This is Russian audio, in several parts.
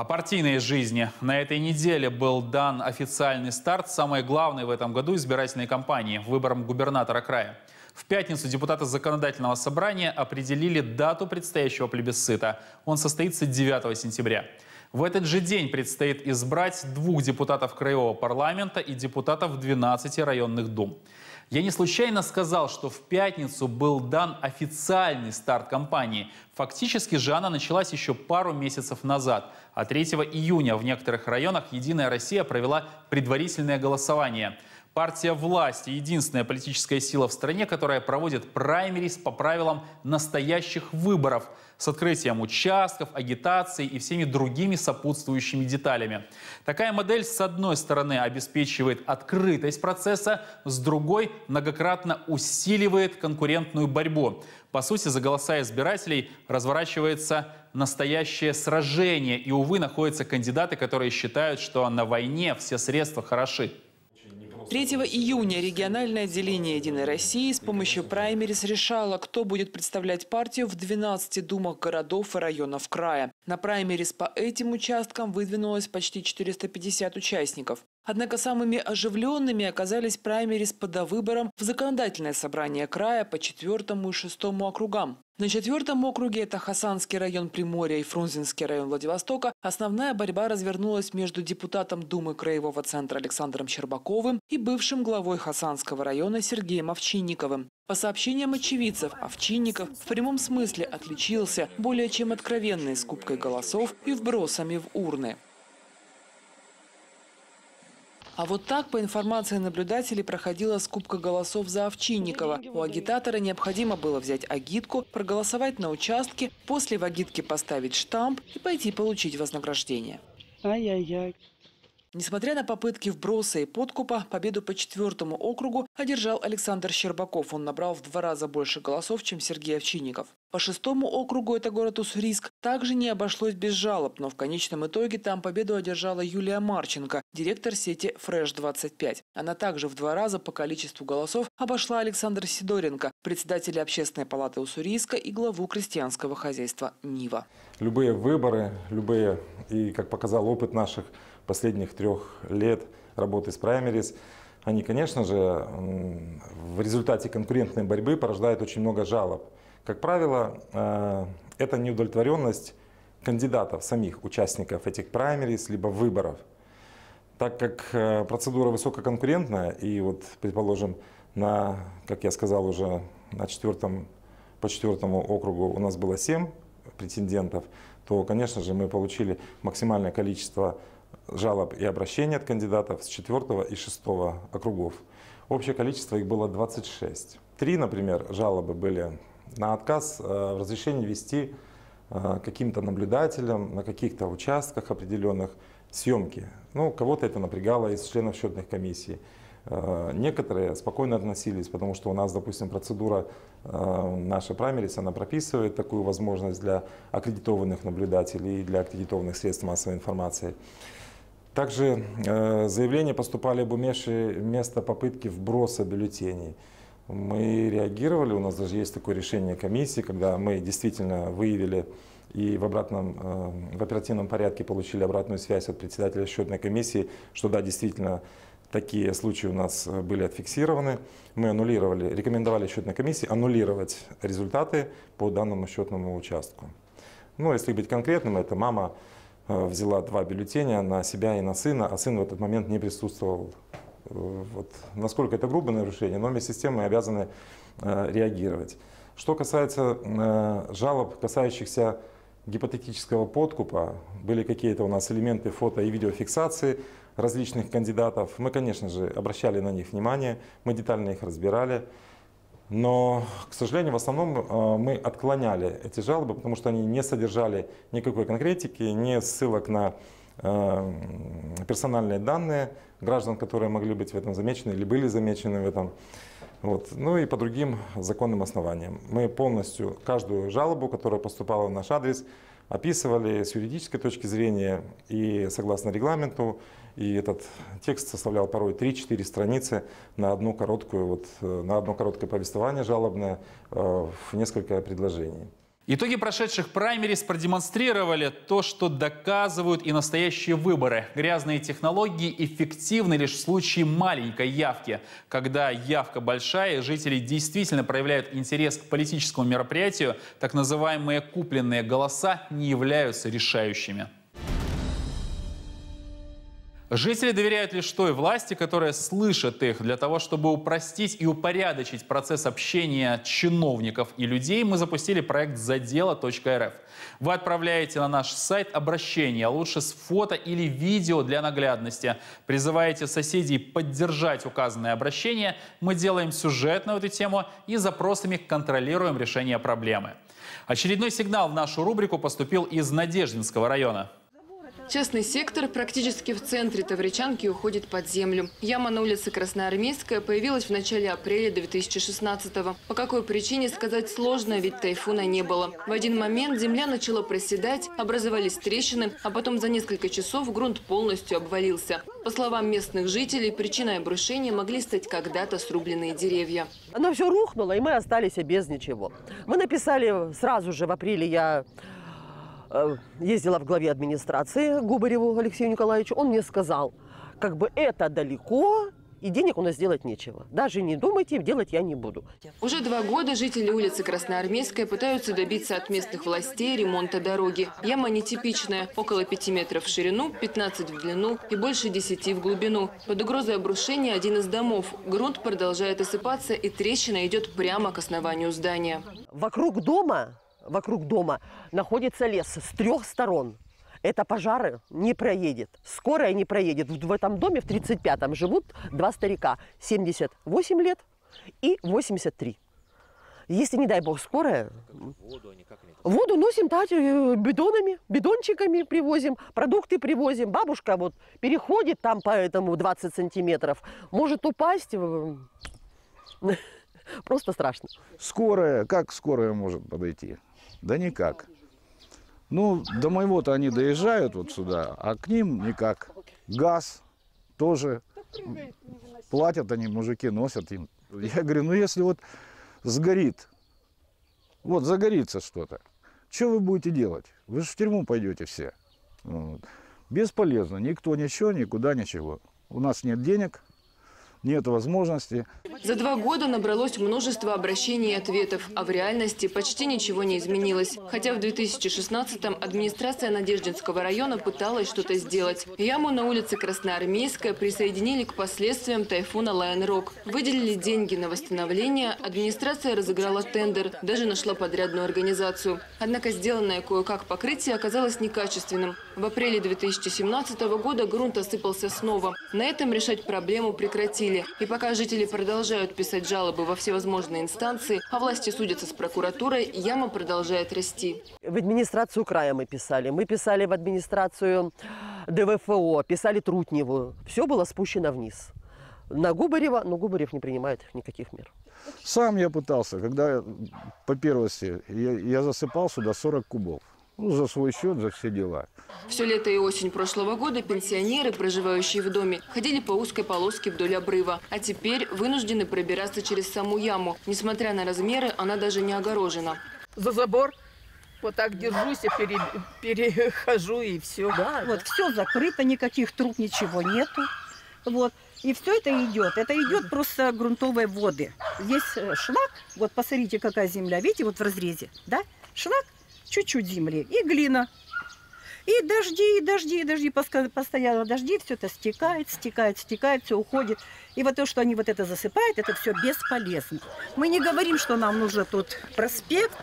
О партийной жизни. На этой неделе был дан официальный старт самой главной в этом году избирательной кампании – выбором губернатора края. В пятницу депутаты законодательного собрания определили дату предстоящего плебисцита. Он состоится 9 сентября. В этот же день предстоит избрать двух депутатов краевого парламента и депутатов 12 районных дум. Я не случайно сказал, что в пятницу был дан официальный старт кампании. Фактически же она началась еще пару месяцев назад. А 3 июня в некоторых районах «Единая Россия» провела предварительное голосование – Партия власти – единственная политическая сила в стране, которая проводит праймерис по правилам настоящих выборов с открытием участков, агитацией и всеми другими сопутствующими деталями. Такая модель, с одной стороны, обеспечивает открытость процесса, с другой – многократно усиливает конкурентную борьбу. По сути, за голоса избирателей разворачивается настоящее сражение. И, увы, находятся кандидаты, которые считают, что на войне все средства хороши. 3 июня региональное отделение «Единой России» с помощью праймерис решало, кто будет представлять партию в 12 думах городов и районов края. На праймерис по этим участкам выдвинулось почти 450 участников. Однако самыми оживленными оказались праймерис по довыборам в законодательное собрание края по четвертому и шестому округам. На четвертом округе, это Хасанский район Приморья и Фрунзенский район Владивостока, основная борьба развернулась между депутатом Думы Краевого центра Александром Щербаковым и бывшим главой Хасанского района Сергеем Овчинниковым. По сообщениям очевидцев, Овчинников в прямом смысле отличился более чем откровенной скупкой голосов и вбросами в урны. А вот так, по информации наблюдателей, проходила скупка голосов за Овчинникова. У агитатора необходимо было взять агитку, проголосовать на участке, после в агитке поставить штамп и пойти получить вознаграждение. Ай-яй-яй. Несмотря на попытки вброса и подкупа, победу по четвертому округу одержал Александр Щербаков. Он набрал в два раза больше голосов, чем Сергей Овчинников. По шестому округу, это город Уссурийск, также не обошлось без жалоб, но в конечном итоге там победу одержала Юлия Марченко, директор сети Fresh25. Она также в два раза по количеству голосов обошла Александра Сидоренко, председателя общественной палаты Уссурийска и главу крестьянского хозяйства «Нива». Любые выборы, любые, и как показал опыт наших последних трех лет работы с праймерис, они, конечно же, в результате конкурентной борьбы порождают очень много жалоб. Как правило, э, это неудовлетворенность кандидатов, самих участников этих праймерис, либо выборов. Так как э, процедура высококонкурентная, и вот, предположим, на, как я сказал уже, на четвертом, по четвертому округу у нас было 7 претендентов, то, конечно же, мы получили максимальное количество жалоб и обращений от кандидатов с 4 и 6 округов. Общее количество их было 26. Три, например, жалобы были на отказ э, в разрешении вести э, каким-то наблюдателям на каких-то участках определенных съемки. Ну, кого-то это напрягало из членов счетных комиссий. Э, некоторые спокойно относились, потому что у нас, допустим, процедура наша праймерис, она прописывает такую возможность для аккредитованных наблюдателей и для аккредитованных средств массовой информации. Также заявления поступали об умевшей место попытки вброса бюллетеней. Мы реагировали, у нас даже есть такое решение комиссии, когда мы действительно выявили и в, обратном, э, в оперативном порядке получили обратную связь от председателя счетной комиссии, что да, действительно, такие случаи у нас были отфиксированы. Мы аннулировали, рекомендовали счетной комиссии аннулировать результаты по данному счетному участку. Ну, если быть конкретным, это мама Э, взяла два бюллетеня на себя и на сына, а сын в этот момент не присутствовал. Э, вот. Насколько это грубое нарушение, но вместе с тем мы обязаны э, реагировать. Что касается жалоб, касающихся гипотетического подкупа, были какие-то у нас элементы фото и видеофиксации различных кандидатов. Мы, конечно же, обращали на них внимание, мы детально их разбирали. Но, к сожалению, в основном э, мы отклоняли эти жалобы, потому что они не содержали никакой конкретики, не ссылок на э, персональные данные граждан, которые могли быть в этом замечены или были замечены в этом. Вот. Ну и по другим законным основаниям. Мы полностью каждую жалобу, которая поступала в наш адрес, описывали с юридической точки зрения и согласно регламенту. И этот текст составлял порой 3-4 страницы на одну короткую, вот, э, на одно короткое повествование жалобное э, в несколько предложений. Итоги прошедших праймерис продемонстрировали то, что доказывают и настоящие выборы. Грязные технологии эффективны лишь в случае маленькой явки. Когда явка большая, жители действительно проявляют интерес к политическому мероприятию, так называемые купленные голоса не являются решающими. Жители доверяют лишь той власти, которая слышит их. Для того, чтобы упростить и упорядочить процесс общения чиновников и людей, мы запустили проект «Задела.рф». Вы отправляете на наш сайт обращение, а лучше с фото или видео для наглядности. Призываете соседей поддержать указанное обращение. Мы делаем сюжет на эту тему и запросами контролируем решение проблемы. Очередной сигнал в нашу рубрику поступил из Надеждинского района. Частный сектор практически в центре Тавричанки уходит под землю. Яма на улице Красноармейская появилась в начале апреля 2016-го. По какой причине сказать сложно, ведь тайфуна не было. В один момент земля начала проседать, образовались трещины, а потом за несколько часов грунт полностью обвалился. По словам местных жителей, причиной обрушения могли стать когда-то срубленные деревья. Оно все рухнуло, и мы остались без ничего. Мы написали сразу же в апреле я ездила в главе администрации Губареву Алексею Николаевичу, он мне сказал, как бы это далеко, и денег у нас делать нечего. Даже не думайте, делать я не буду. Уже два года жители улицы Красноармейская пытаются добиться от местных властей ремонта дороги. Яма нетипичная, около 5 метров в ширину, 15 в длину и больше 10 в глубину. Под угрозой обрушения один из домов. Грунт продолжает осыпаться и трещина идет прямо к основанию здания. Вокруг дома вокруг дома находится лес с трех сторон. Это пожары не проедет. Скорая не проедет. В этом доме, в 35-м, живут два старика. 78 лет и 83. Если, не дай бог, скорая... Воду они как нет? Воду носим так, э, бидонами, бидончиками привозим, продукты привозим. Бабушка вот переходит там по этому 20 сантиметров, может упасть. Просто страшно. Скорая, как скорая может подойти? Да никак. Ну, до моего-то они доезжают вот сюда, а к ним никак. Газ тоже платят они, мужики носят им. Я говорю, ну если вот сгорит, вот загорится что-то, что вы будете делать? Вы же в тюрьму пойдете все. Вот. Бесполезно, никто ничего, никуда ничего. У нас нет денег, нет возможности. За два года набралось множество обращений и ответов, а в реальности почти ничего не изменилось. Хотя в 2016-м администрация Надеждинского района пыталась что-то сделать. Яму на улице Красноармейская присоединили к последствиям тайфуна Лайон-Рок. Выделили деньги на восстановление, администрация разыграла тендер, даже нашла подрядную организацию. Однако сделанное кое-как покрытие оказалось некачественным. В апреле 2017 года грунт осыпался снова. На этом решать проблему прекратили запретили. И пока жители продолжают писать жалобы во всевозможные инстанции, а власти судятся с прокуратурой, яма продолжает расти. В администрацию края мы писали. Мы писали в администрацию ДВФО, писали Трутневу. Все было спущено вниз. На Губарева, но Губарев не принимает никаких мер. Сам я пытался, когда по первости я, я засыпал сюда 40 кубов. Ну, за свой счет, за все дела. Все лето и осень прошлого года пенсионеры, проживающие в доме, ходили по узкой полоске вдоль обрыва. А теперь вынуждены пробираться через саму яму. Несмотря на размеры, она даже не огорожена. За забор вот так держусь и пере, перехожу и все. Да, вот все закрыто, никаких труб, ничего нету. Вот. И все это идет. Это идет просто грунтовые воды. Здесь э, шлак, вот посмотрите, какая земля. Видите, вот в разрезе, да? Шлак, чуть-чуть земли и глина. И дожди, и дожди, и дожди, постоянно дожди, все это стекает, стекает, стекает, все уходит. И вот то, что они вот это засыпают, это все бесполезно. Мы не говорим, что нам нужно тут проспект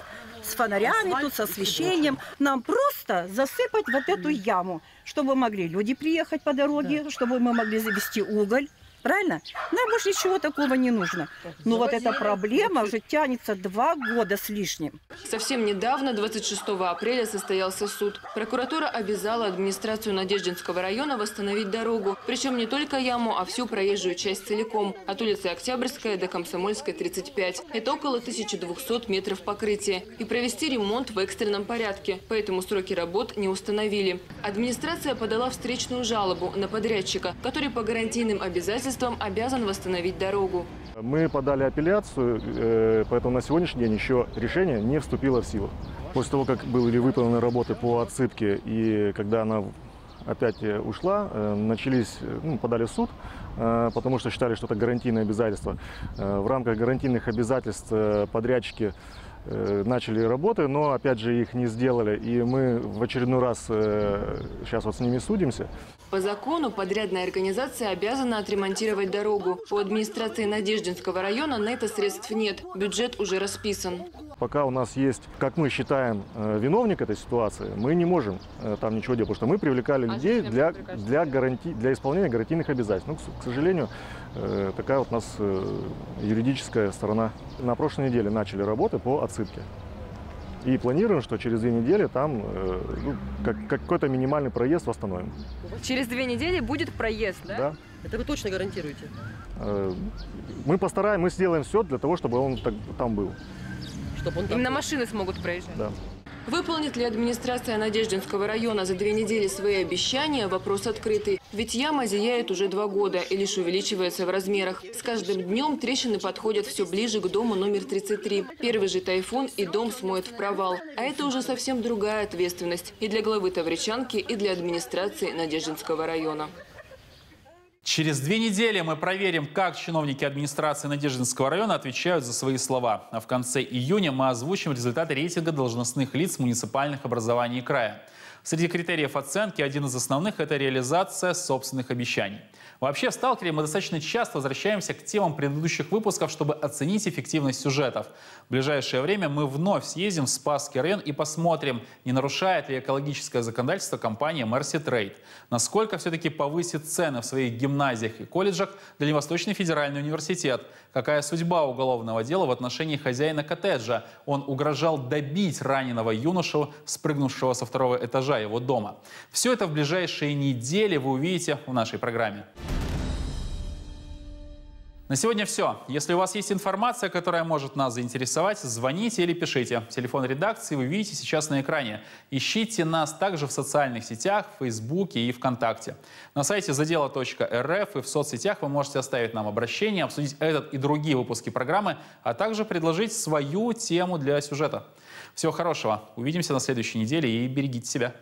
с фонарями, тут с освещением. Нам просто засыпать вот эту яму, чтобы могли люди приехать по дороге, чтобы мы могли завести уголь. Правильно? Нам больше ничего такого не нужно. Но вот эта проблема уже тянется два года с лишним. Совсем недавно, 26 апреля, состоялся суд. Прокуратура обязала администрацию Надеждинского района восстановить дорогу. Причем не только яму, а всю проезжую часть целиком. От улицы Октябрьская до Комсомольской, 35. Это около 1200 метров покрытия. И провести ремонт в экстренном порядке. Поэтому сроки работ не установили. Администрация подала встречную жалобу на подрядчика, который по гарантийным обязательствам обязан восстановить дорогу. Мы подали апелляцию, э, поэтому на сегодняшний день еще решение не вступило в силу. После того, как были выполнены работы по отсыпке и когда она опять э, ушла, э, начались, ну, подали в суд, потому что считали, что это гарантийные обязательства. Э, В рамках гарантийных обязательств подрядчики начали работы, но опять же их не сделали. И мы в очередной раз э, сейчас вот с ними судимся. По закону подрядная организация обязана отремонтировать дорогу. У администрации Надеждинского района на это средств нет. Бюджет уже расписан. Пока у нас есть, как мы считаем, э, виновник этой ситуации, мы не можем э, там ничего делать, потому что мы привлекали людей для, для, гаранти... для исполнения гарантийных обязательств. Ну, к сожалению, э, такая вот у нас юридическая сторона. На прошлой неделе начали работы по отсыпке. И планируем, что через две недели там э, ну, как- какой-то минимальный проезд восстановим. Через две недели будет проезд, да? Да? Это вы точно гарантируете? Э, Мы постараемся, мы сделаем все для того, чтобы он так- там был. Чтобы он там Именно машины смогут проезжать. Да. Выполнит ли администрация Надеждинского района за две недели свои обещания – вопрос открытый. Ведь яма зияет уже два года и лишь увеличивается в размерах. С каждым днем трещины подходят все ближе к дому номер 33. Первый же тайфун и дом смоет в провал. А это уже совсем другая ответственность и для главы Тавричанки, и для администрации Надеждинского района. Через две недели мы проверим, как чиновники администрации Надеждинского района отвечают за свои слова. А в конце июня мы озвучим результаты рейтинга должностных лиц муниципальных образований края. Среди критериев оценки один из основных – это реализация собственных обещаний. Вообще, в «Сталкере» мы достаточно часто возвращаемся к темам предыдущих выпусков, чтобы оценить эффективность сюжетов. В ближайшее время мы вновь съездим в Спасский район и посмотрим, не нарушает ли экологическое законодательство компания Mercy Trade, насколько все-таки повысит цены в своих гимназиях и колледжах Дальневосточный федеральный университет, какая судьба уголовного дела в отношении хозяина коттеджа. Он угрожал добить раненого юношу, спрыгнувшего со второго этажа его дома. Все это в ближайшие недели вы увидите в нашей программе. На сегодня все. Если у вас есть информация, которая может нас заинтересовать, звоните или пишите. Телефон редакции вы видите сейчас на экране. Ищите нас также в социальных сетях, в Фейсбуке и ВКонтакте. На сайте задела.рф и в соцсетях вы можете оставить нам обращение, обсудить этот и другие выпуски программы, а также предложить свою тему для сюжета. Всего хорошего. Увидимся на следующей неделе и берегите себя.